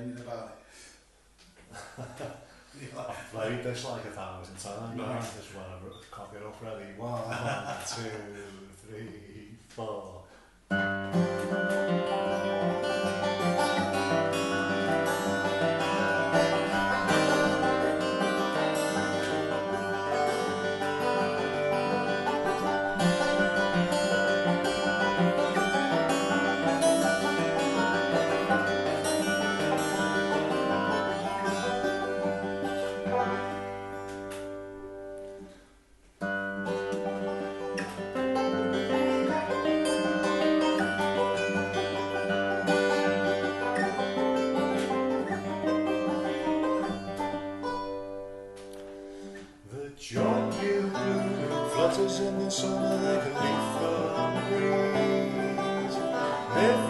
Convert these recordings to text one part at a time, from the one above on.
anything about it. You're I've played this like a thousand times. No. This one I copy it up ready. One, two, three, four. Waters in the summer like a leaf on a breeze. Every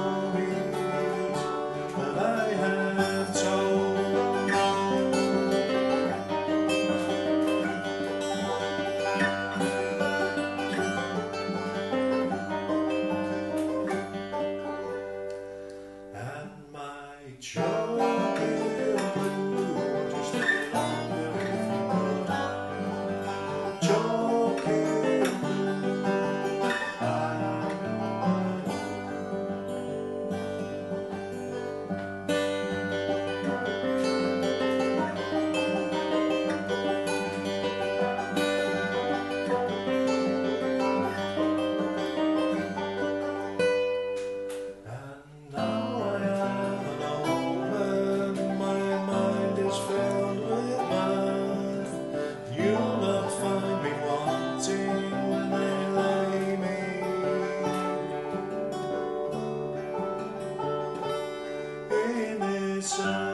listen.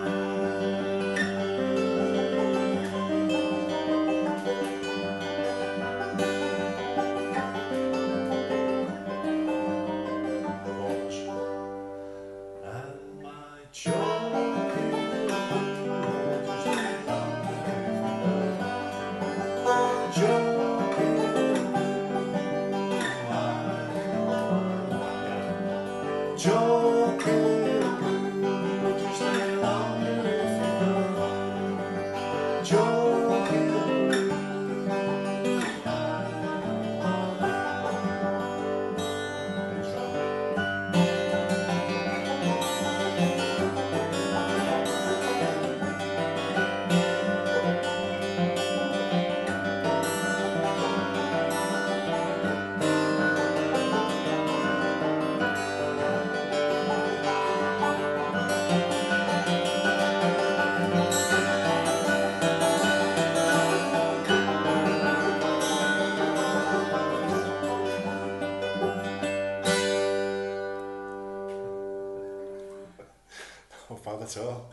that's all.